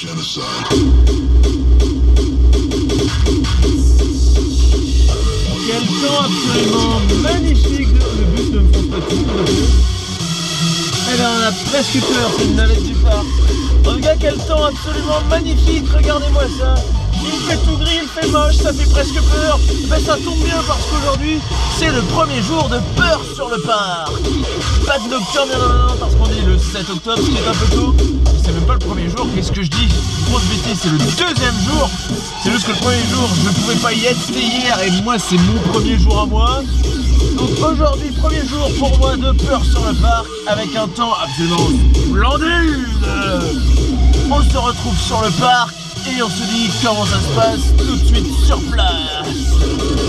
Quel temps absolument magnifique Le bus ne me fonce pas tout Eh ben on a presque peur, c'est une navette du parc. Tout cas, quel temps absolument magnifique, regardez-moi ça. Il fait tout gris, il fait moche, ça fait presque peur. Mais ça tombe bien parce qu'aujourd'hui, c'est le premier jour de peur sur le parc. Pas de nocturne, bien non, parce qu'on est le 7 octobre, ce qui est un peu tôt. C'est même pas le premier jour, qu'est-ce que je dis? Grosse bêtise, c'est le deuxième jour. C'est juste que le premier jour, je ne pouvais pas y être, c'était hier, et moi, c'est mon premier jour à moi. Donc aujourd'hui, premier jour pour moi de peur sur le parc, avec un temps absolument splendide. On se retrouve sur le parc et on se dit comment ça se passe tout de suite sur place.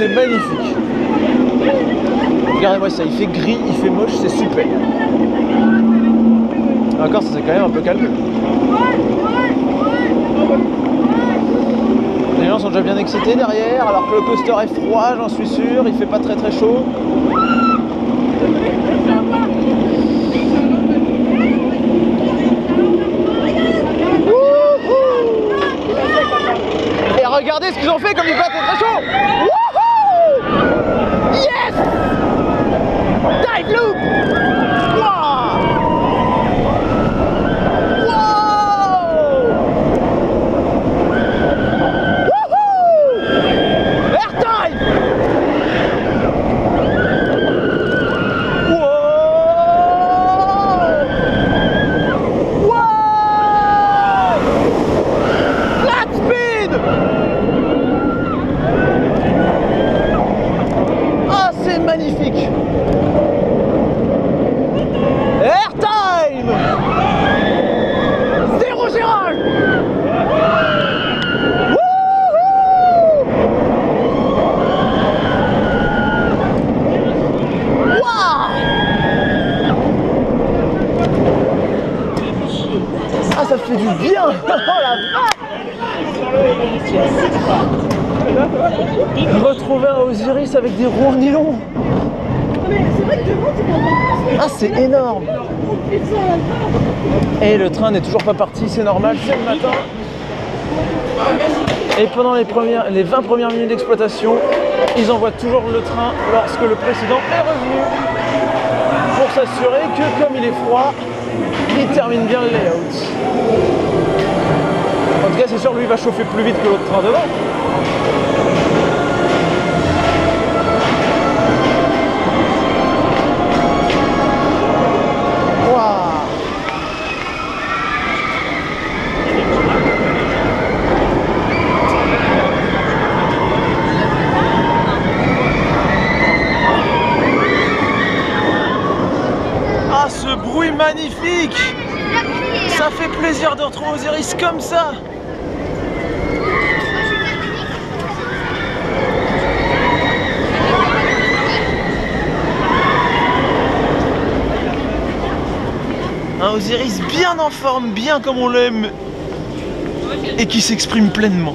C'est magnifique. Regardez-moi ça, il fait gris, il fait moche, c'est super. Encore ça c'est quand même un peu calme. Les gens sont déjà bien excités derrière alors que le coaster est froid j'en suis sûr, il fait pas très très chaud. Et regardez ce qu'ils ont fait comme il fait très chaud Wouhou Yes Dive loop Wow Wow Wouhou Air dive Wow Wow Flat speed Ah, c'est magnifique Air time Zéro Gérald Wouhou Waouh Ah, ça fait du bien Oh la vache Retrouver un Osiris avec des roues en nylon Ah c'est énorme Et le train n'est toujours pas parti, c'est normal, c'est le matin. Et pendant les, premières, les 20 premières minutes d'exploitation, ils envoient toujours le train lorsque le président est revenu pour s'assurer que comme il est froid, il termine bien le layout. En tout cas, c'est sûr, lui va chauffer plus vite que l'autre train devant. Waouh Ah, ce bruit magnifique. Ça fait plaisir de retrouver Osiris comme ça. Un Osiris bien en forme, bien comme on l'aime. Et qui s'exprime pleinement.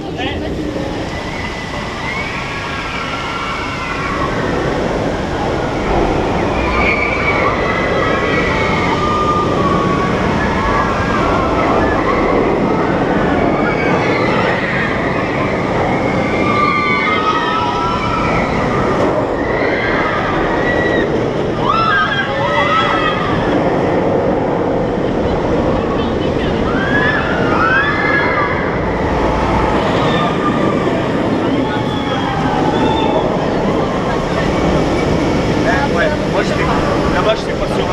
Ouais, moi je fais la dommage, c'est pas sûr.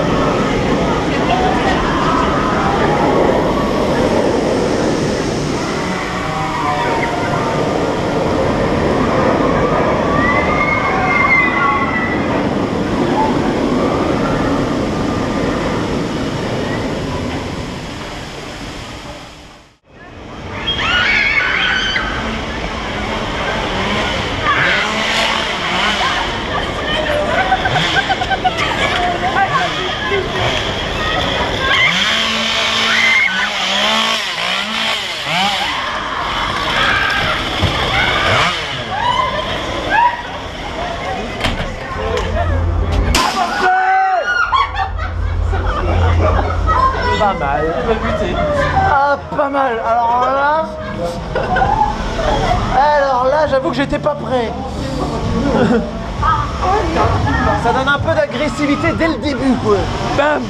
Ah, pas mal. Alors là. Alors là, j'avoue que j'étais pas prêt. Ça donne un peu d'agressivité dès le début, quoi. Bam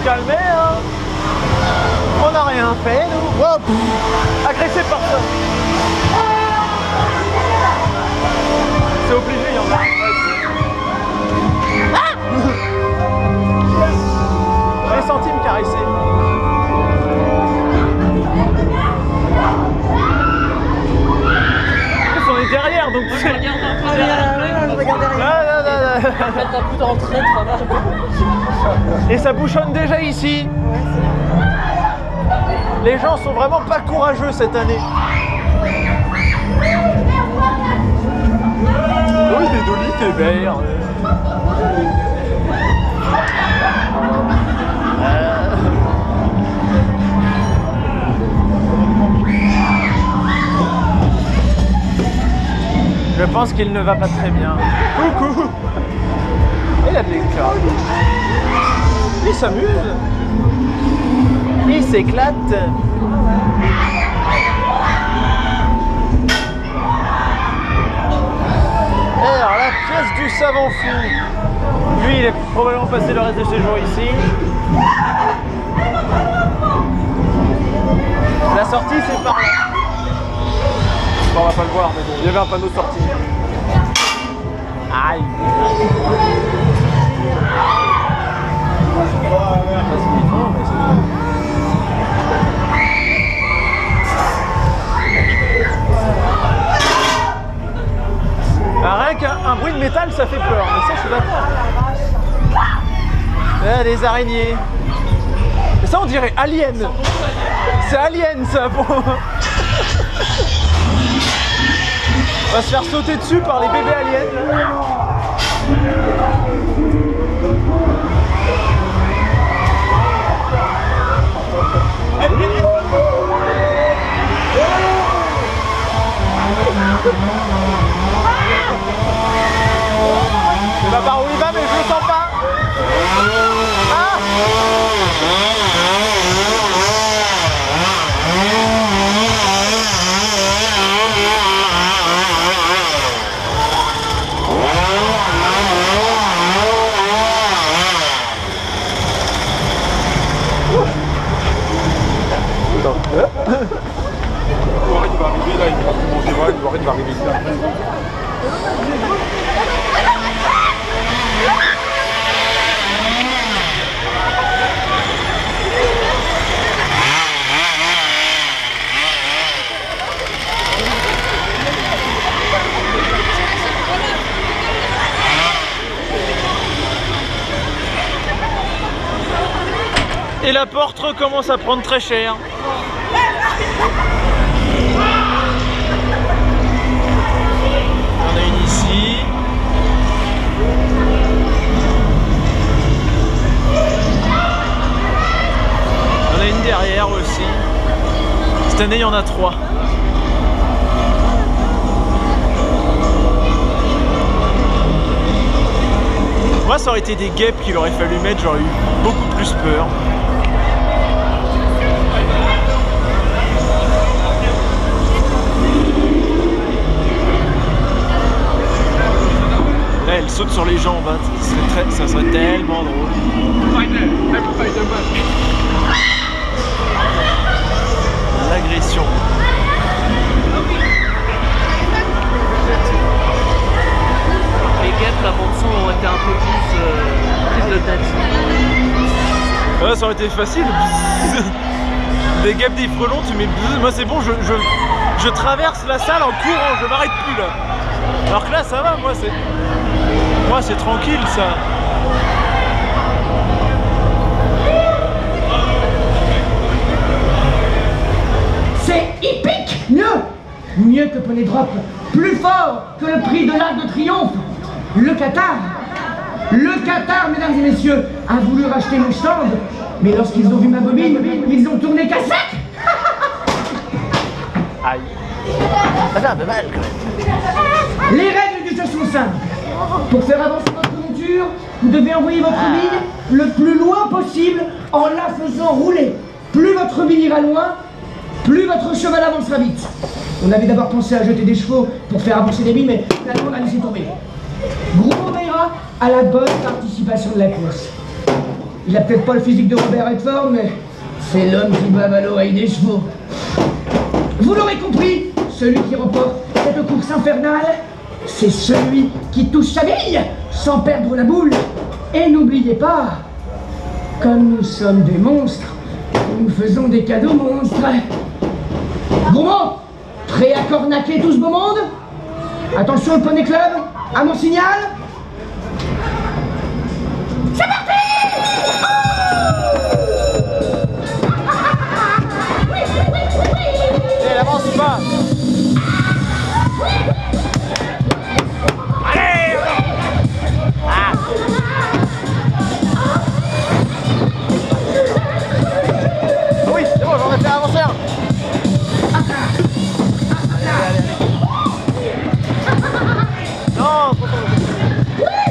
se calmer, hein. On n'a rien fait, nous. Agressé par ça. C'est obligé, il y en a. Ah Les centimes caressés. On est derrière donc. Je regarde un peu derrière. Non, non, non, non. Faites un peu d'entraide, ça va. Et ça bouchonne déjà ici. Les gens sont vraiment pas courageux cette année. Vert. Je pense qu'il ne va pas très bien. Coucou Il a de l'éclat. Il s'amuse. Il s'éclate. Pièce du savant fou. Lui, il est probablement passé le reste de ses jours ici. La sortie, c'est par on va pas le voir, mais il y avait un panneau de sortie. Aïe. Ah, rien qu'un un bruit de métal, ça fait peur. Mais ça. Ah, les araignées. Mais ça, on dirait Alien. C'est Alien, ça. On va se faire sauter dessus par les bébés aliens. Pas par où il va, mais je le sens pas. Ah Warren il va. Et la porte recommence à prendre très cher. Derrière aussi. Cette année, il y en a trois. Moi, ça aurait été des guêpes qu'il aurait fallu mettre, j'aurais eu beaucoup plus peur. Là, elle saute sur les jambes, hein. ça, serait très- ça serait tellement drôle l'agression. Les guêpes, la bande son ont été un peu plus euh, de tête. Ça aurait été facile. des guêpes, des frelons, tu mets. Moi, c'est bon, je, je, je traverse la salle en courant, je m'arrête plus là. Alors que là, ça va, moi, c'est. Moi, c'est tranquille ça. Mieux Mieux que Poney Drop Plus fort que le prix de l'Arc de Triomphe Le Qatar Le Qatar, mesdames et messieurs, a voulu racheter mon stand, mais lorsqu'ils ont vu ma bobine, ils ont tourné qu'à sec Aïe. Ça fait un peu mal quand même. Les règles du jeu sont simples. Pour faire avancer votre monture, vous devez envoyer votre bille le plus loin possible en la faisant rouler. Plus votre bille ira loin, plus votre cheval avancera vite. On avait d'abord pensé à jeter des chevaux pour faire avancer des billes, mais finalement on a laissé tomber. Gros veillera à la bonne participation de la course. Il a peut-être pas le physique de Robert Redford, mais c'est l'homme qui bave à l'oreille des chevaux. Vous l'aurez compris, celui qui remporte cette course infernale, c'est celui qui touche sa bille sans perdre la boule. Et n'oubliez pas, comme nous sommes des monstres, nous faisons des cadeaux monstres. Gourmand, prêt à cornaquer tout ce beau monde? Attention le poney club, à mon signal. Elle Non, faut pas-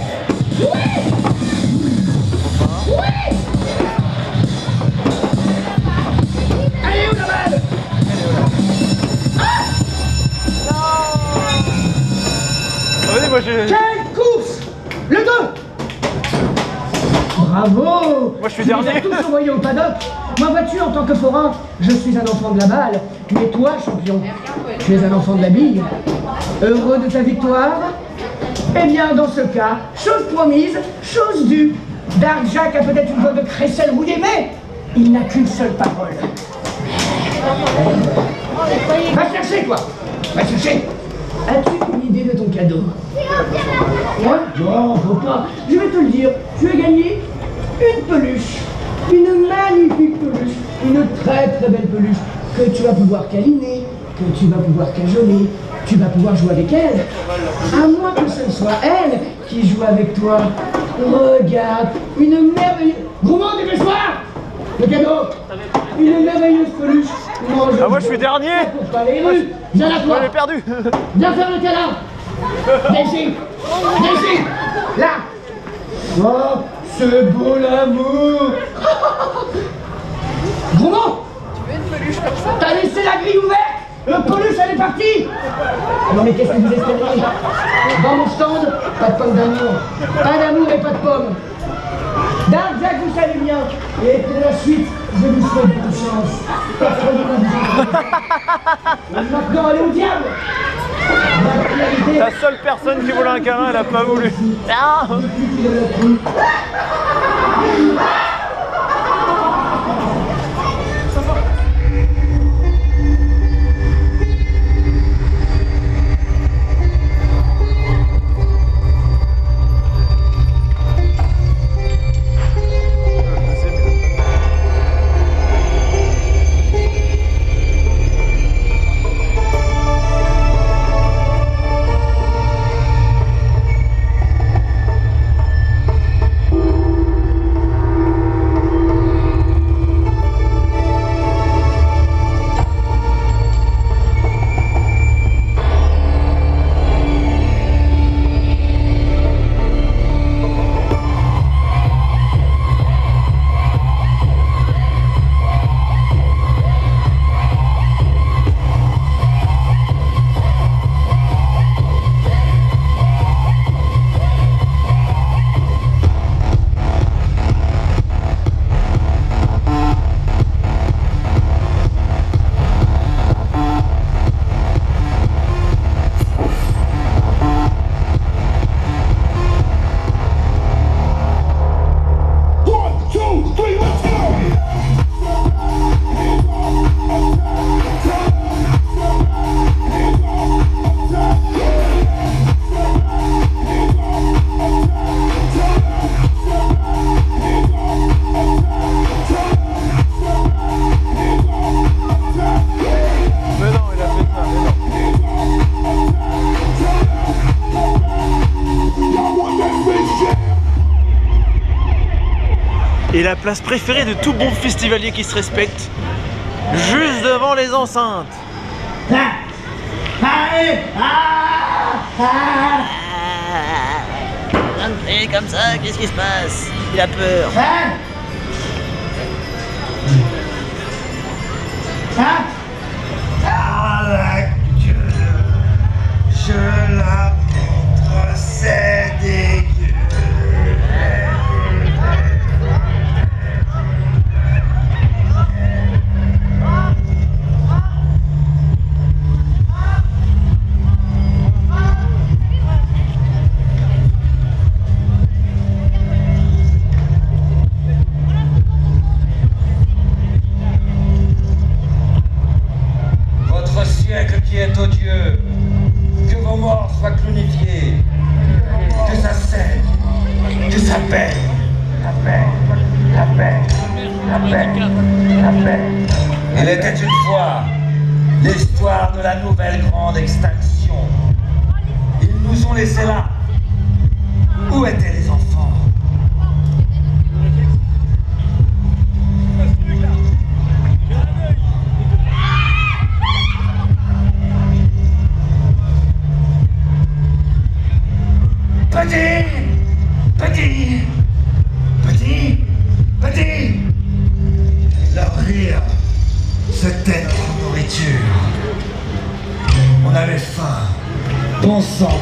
Allez où la balle Venez, moi j'ai. Quelle course Le 2 Bravo Moi, je suis dernier. as tous envoyés au paddock. Moi, vois-tu, en tant que forain, je suis un enfant de la balle. Mais toi, champion, tu es un enfant de la bille. Heureux de ta victoire Eh bien, dans ce cas, chose promise, chose due. Dark Jack a peut-être une voix de crécelle rouillée, mais il n'a qu'une seule parole. Va chercher, quoi Va chercher As-tu une idée de ton cadeau? Moi? Non, faut. Je vais te le dire. Tu as gagné une peluche. Une magnifique peluche. Une très très belle peluche que tu vas pouvoir câliner, que tu vas pouvoir cajoler. Tu vas pouvoir jouer avec elle. À moins que ce ne soit elle qui joue avec toi. Regarde, une merveilleuse... Gourmand, dépêche-toi Le cadeau. Une merveilleuse peluche. Mange Ah, moi je suis dernier. pas les rues. Viens à toi. J'ai perdu. Viens faire le câlin. Viens ici. Viens ici. Là. Oh, c'est beau l'amour. Gourmand. T'as laissé la grille ouverte? Le peluche, elle est partie Non mais qu'est-ce que vous espérez Dans mon stand, pas de pommes d'amour. Pas d'amour et pas de pommes. Dark Jack vous salue bien. Et pour la suite, je vous souhaite bonne chance. Personne ne va vous entendre. Maintenant, allez au diable La seule personne qui voulait un câlin, elle a pas voulu. Ah place préférée de tout bon festivalier qui se respecte, juste devant les enceintes. Comme ça, qu'est-ce qui se passe? Il a peur.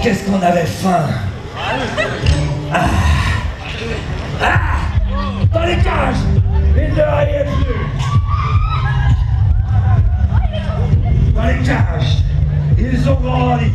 qu'est-ce qu'on avait faim ah. Ah. Dans les cages. Il ne riait plus. Dans les cages, ils ont grandi.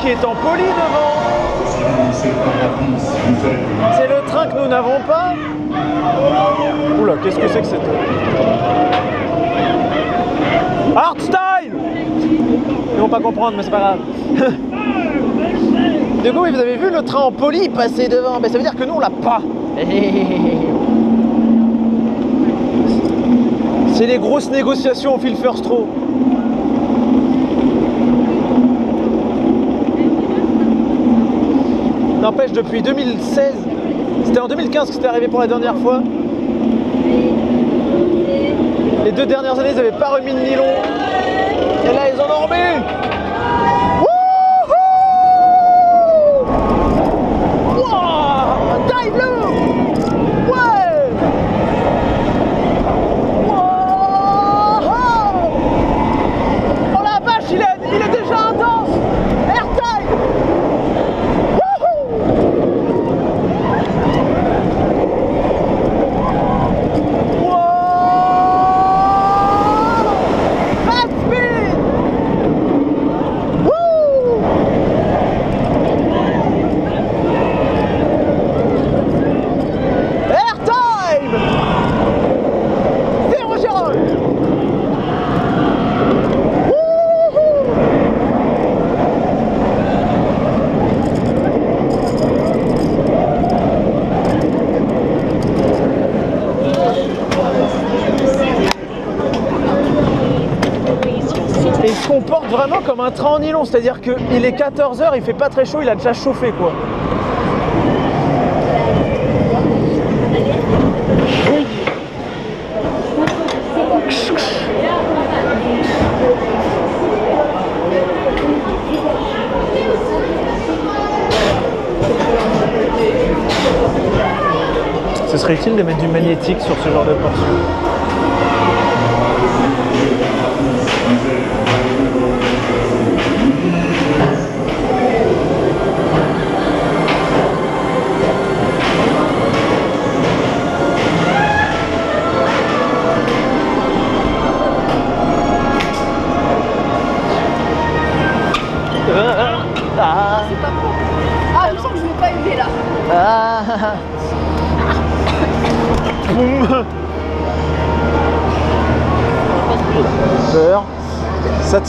Qui est en poli devant C'est le train que nous n'avons pas Oula, qu'est-ce que c'est que cette... Hardstyle Ils vont pas comprendre, mais c'est pas grave. du coup, vous avez vu le train en poli passer devant, mais ça veut dire que nous, on l'a pas. C'est les grosses négociations au fil first row. N'empêche, depuis 2016, c'était en 2015 que c'était arrivé pour la dernière fois. Les deux dernières années, ils n'avaient pas remis de nylon. Et là, ils en ont remis. Wouhou Wouah Dive low Ouais Wouah Oh la vache, il est, il est déjà intense Airtime Wouhou Wouah Fast speed Wouh Airtime Zéro zéro Wouhou Et il se comporte vraiment un train en nylon, c'est-à-dire qu'il est 14h, il fait pas très chaud, il a déjà chauffé quoi. Ce serait utile de mettre du magnétique sur ce genre de portion.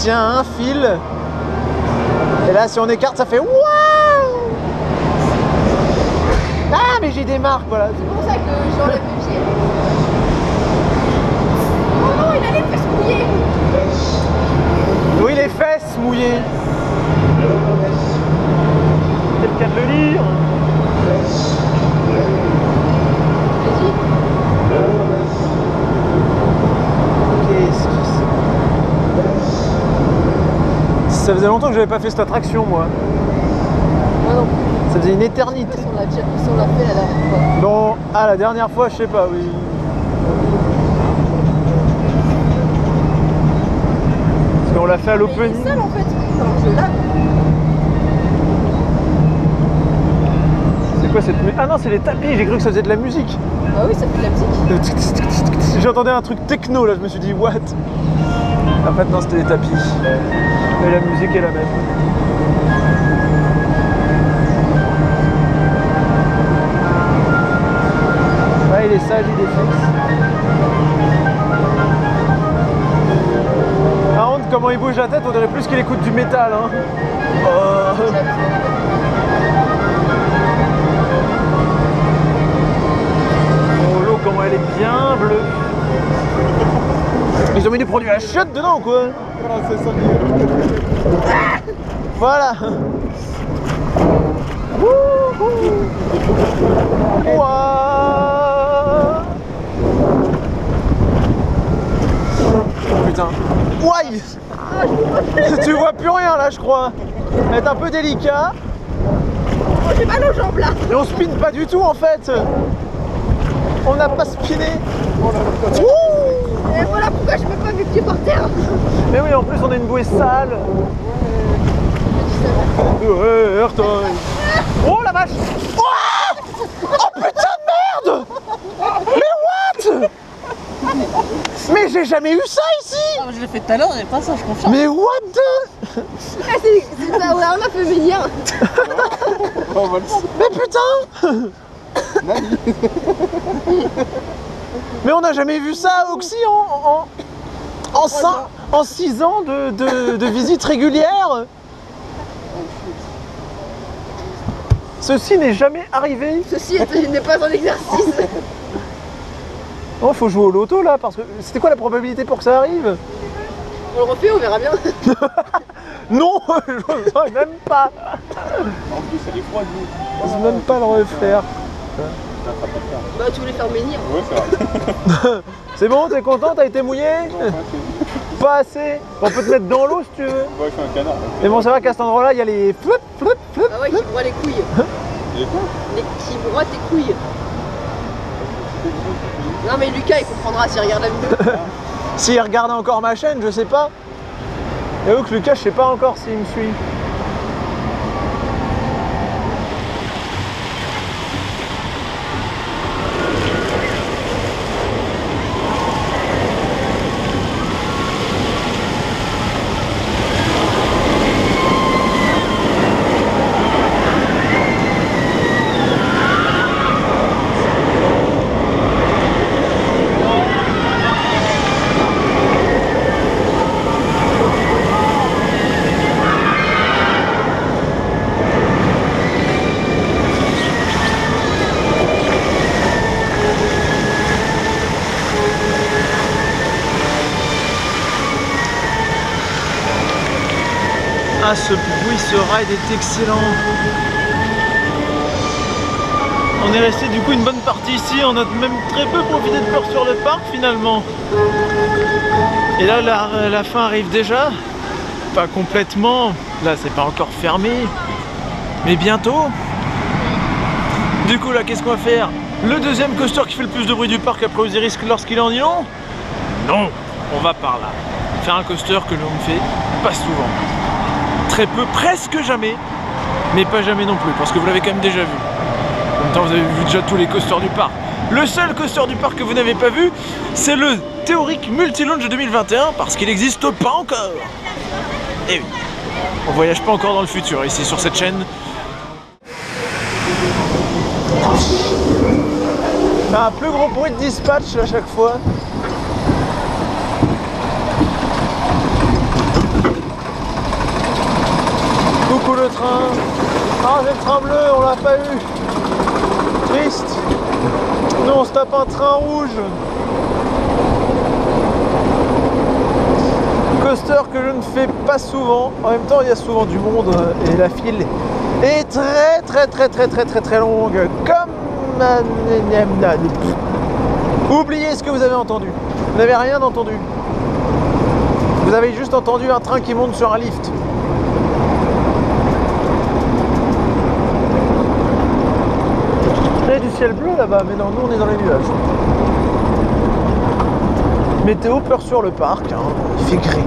Tient un fil. Et là, si on écarte, ça fait waouh Ah, mais j'ai des marques, voilà. C'est pour ça que j'enlève le pied. Oh non, il a les fesses mouillées. Oui, les fesses mouillées. C'est le cas de le lire. Qu'est-ce que c'est Ça faisait longtemps que j'avais pas fait cette attraction, moi. Moi non. Ça faisait une éternité. On l'a déjà on l'a fait la dernière fois. Bon, ah, la dernière fois, je sais pas, oui. Parce qu'on l'a fait à l'opening. C'est seul en fait. Alors je lave. C'est quoi cette musique Ah non, c'est les tapis, j'ai cru que ça faisait de la musique. Ah oui, ça fait de la musique. J'entendais un truc techno là, je me suis dit what? En fait non c'était des tapis. Mais la musique est la même. Ouais il est sage, il est fixe. Par contre comment il bouge la tête, on dirait plus qu'il écoute du métal hein. Oh. Oh, l'eau, comment elle est bien bleue. Ils ont mis des produits à chiottes dedans ou quoi. Voilà Wouhou. Ouah. Oh, Putain. Ouaille Tu vois plus rien là je crois. C'est un peu délicat Oh, j'ai mal aux jambes là. et on spin pas du tout en fait. On n'a pas spiné. Ouh Et voilà pourquoi je peux pas mes pieds par terre. Mais oui, en plus on a une bouée sale Ouais, Airtoy Oh la vache Oh Oh putain de merde Mais what Mais j'ai jamais eu ça ici Ah, je l'ai fait tout à l'heure, n'est pas ça, je confirme. Mais what the Ah, c'est ça, ouais, on a fait venir. Mais putain Mais on n'a jamais vu ça à Oxy en, en, en, cin- en six ans de, de, de visite régulière Ceci n'est jamais arrivé. Ceci est- n'est pas un exercice. Oh, faut jouer au loto là, parce que c'était quoi la probabilité pour que ça arrive? On le refait, on verra bien. Non, je n'oserais même pas. En plus, elle est froide. J'ose même pas le refaire. Bah, tu voulais faire venir. Ouais, c'est vrai. C'est bon, t'es content, t'as été mouillé Pas assez. On peut te mettre dans l'eau si tu veux. On va faire un canard. Mais bon, c'est vrai qu'à cet endroit-là, il y a les flop, flop, flop. Ah ouais, qui broie les couilles. Et quoi? Les... Qui broie tes couilles. Non, mais Lucas, il comprendra s'il regarde la vidéo. S'il regarde encore ma chaîne, je sais pas. Et que Lucas, je sais pas encore s'il me suit. Ah, ce bruit, ce est excellent. On est resté du coup une bonne partie ici, on a même très peu profité de peur sur le parc finalement. Et là, la, fin arrive déjà. Pas complètement, là c'est pas encore fermé, mais bientôt. Du coup là, qu'est-ce qu'on va faire? Le deuxième coaster qui fait le plus de bruit du parc après Osiris lorsqu'il est en nylon Non, on va par là. Faire un coaster que l'on ne fait pas souvent très peu, presque jamais, mais pas jamais non plus, parce que vous l'avez quand même déjà vu. En même temps, vous avez vu déjà tous les coasters du parc. Le seul coaster du parc que vous n'avez pas vu, c'est le théorique Multilaunch 2021, parce qu'il n'existe pas encore. Et oui, on voyage pas encore dans le futur ici sur cette chaîne. Un plus gros bruit de dispatch à chaque fois. Le train. Ah j'ai le train bleu, on l'a pas eu. Triste. Nous on se tape un train rouge. Coaster que je ne fais pas souvent. En même temps il y a souvent du monde euh, et la file est très très très très très très très longue. Comme Oubliez ce que vous avez entendu. Vous n'avez rien entendu. Vous avez juste entendu un train qui monte sur un lift. Du ciel bleu là-bas, mais non, nous on est dans les nuages. Météo peur sur le parc, hein. il fait gris.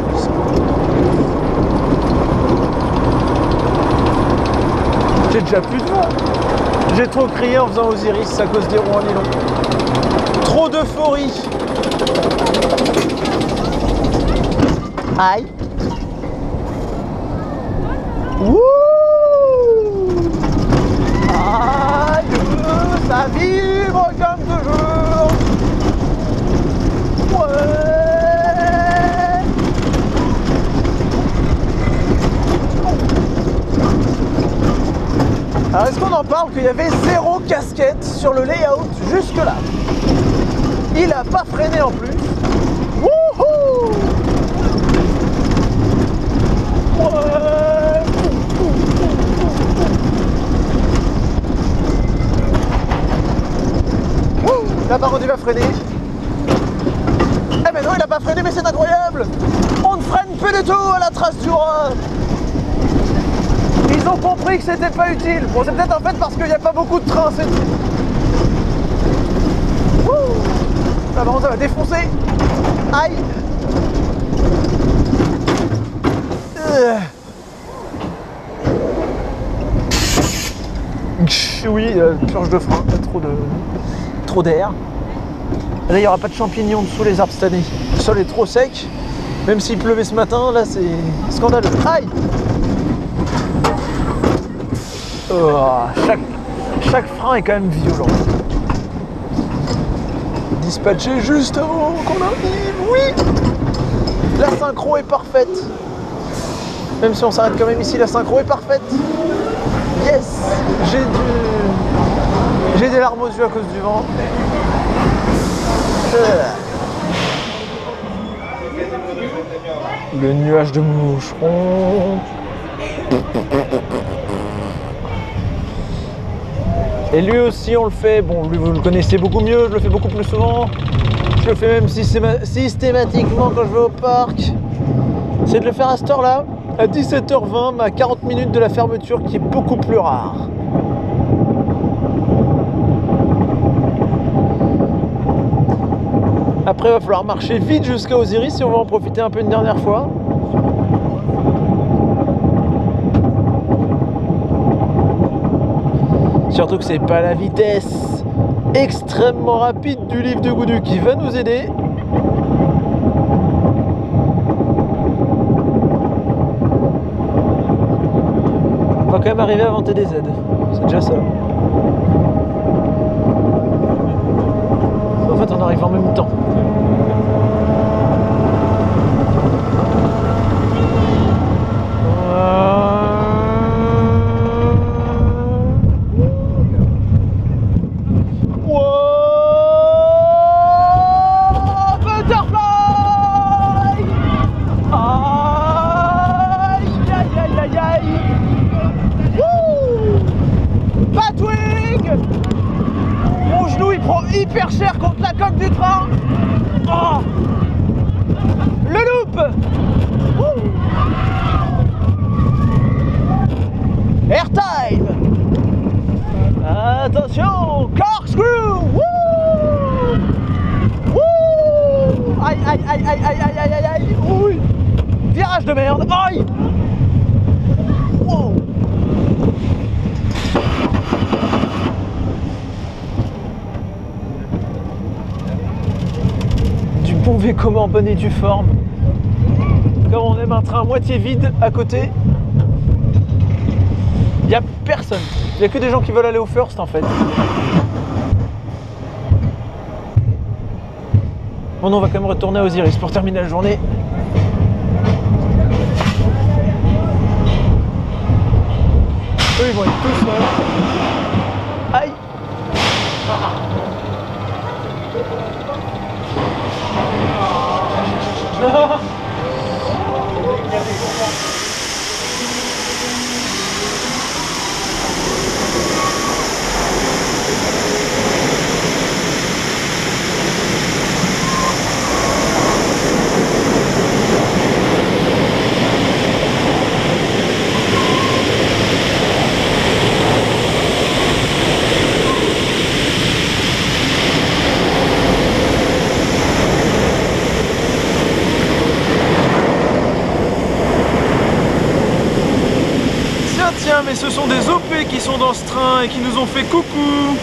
J'ai déjà plus de voix. J'ai trop crié en faisant Osiris à cause des roues en nylon. Trop d'euphorie. Aïe. Wouh Adieu, ça vibre comme toujours. Ouais. Alors est-ce qu'on en parle qu'il y avait zéro casquette sur le layout jusque là Il a pas freiné en plus. Wouhou Ouais. Ouh, Là par contre il va freiner. Eh mais non il a pas freiné mais c'est incroyable On ne freine plus du tout à la trace du rat Ils ont compris que c'était pas utile. Bon c'est peut-être en fait parce qu'il n'y a pas beaucoup de trains, c'est. Là par contre ça va défoncer. Aïe Euh. Oui, euh, purge de frein, pas trop de trop d'air. Là, il n'y aura pas de champignons dessous les arbres cette année. Le sol est trop sec. Même s'il pleuvait ce matin, là, c'est scandaleux. Aïe Oh, chaque, chaque frein est quand même violent. Dispatché juste avant qu'on arrive, oui La synchro est parfaite. Même si on s'arrête quand même ici, la synchro est parfaite. Yes J'ai du... J'ai des larmes aux yeux à cause du vent. Euh. Le nuage de moucheron. Et lui aussi on le fait, bon lui vous le connaissez beaucoup mieux, je le fais beaucoup plus souvent. Je le fais même systéma- systématiquement quand je vais au parc. C'est de le faire à cette heure-là, à 17h20, à 40 minutes de la fermeture qui est beaucoup plus rare. Après, il va falloir marcher vite jusqu'à Osiris si on va en profiter un peu une dernière fois. Surtout que c'est pas la vitesse extrêmement rapide du livre de Goudu qui va nous aider. On va quand même arriver avant TDZ. C'est déjà ça. En fait, on arrive en même temps. Et due forme. Comme on aime un train moitié vide à côté. Il n'y a personne. Il n'y a que des gens qui veulent aller au first en fait. Bon, on va quand même retourner à Osiris pour terminer la journée. Eux, ils vont être tous là. Oh. Tiens, mais ce sont des OP qui sont dans ce train et qui nous ont fait coucou.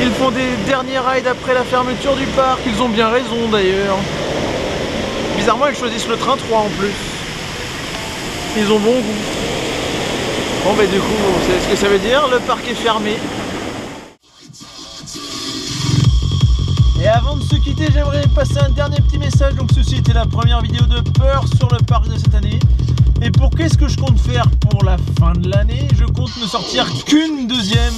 Ils font des derniers rides après la fermeture du parc. Ils ont bien raison d'ailleurs. Bizarrement, ils choisissent le train 3 en plus. Ils ont bon goût. Bon, bah, du coup, vous savez ce que ça veut dire Le parc est fermé. Et avant de se quitter, j'aimerais passer un dernier petit message. Donc, ceci était la première vidéo de peur sur le parc de cette année. Et pour qu'est-ce que je compte faire pour la fin de l'année Je compte ne sortir qu'une deuxième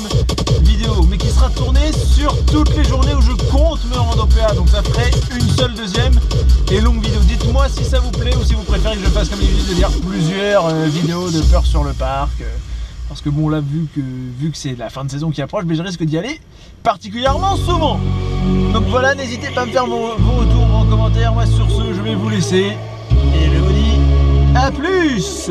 vidéo, mais qui sera tournée sur toutes les journées où je compte me rendre au PA. Donc ça ferait une seule deuxième et longue vidéo. Dites-moi si ça vous plaît ou si vous préférez que je fasse comme d'habitude de dire plusieurs euh, vidéos de peur sur le parc. euh, parce que bon là vu que vu que c'est la fin de saison qui approche, mais je risque d'y aller particulièrement souvent. Donc voilà, n'hésitez pas à me faire vos, retours en commentaire. Moi sur ce, je vais vous laisser à plus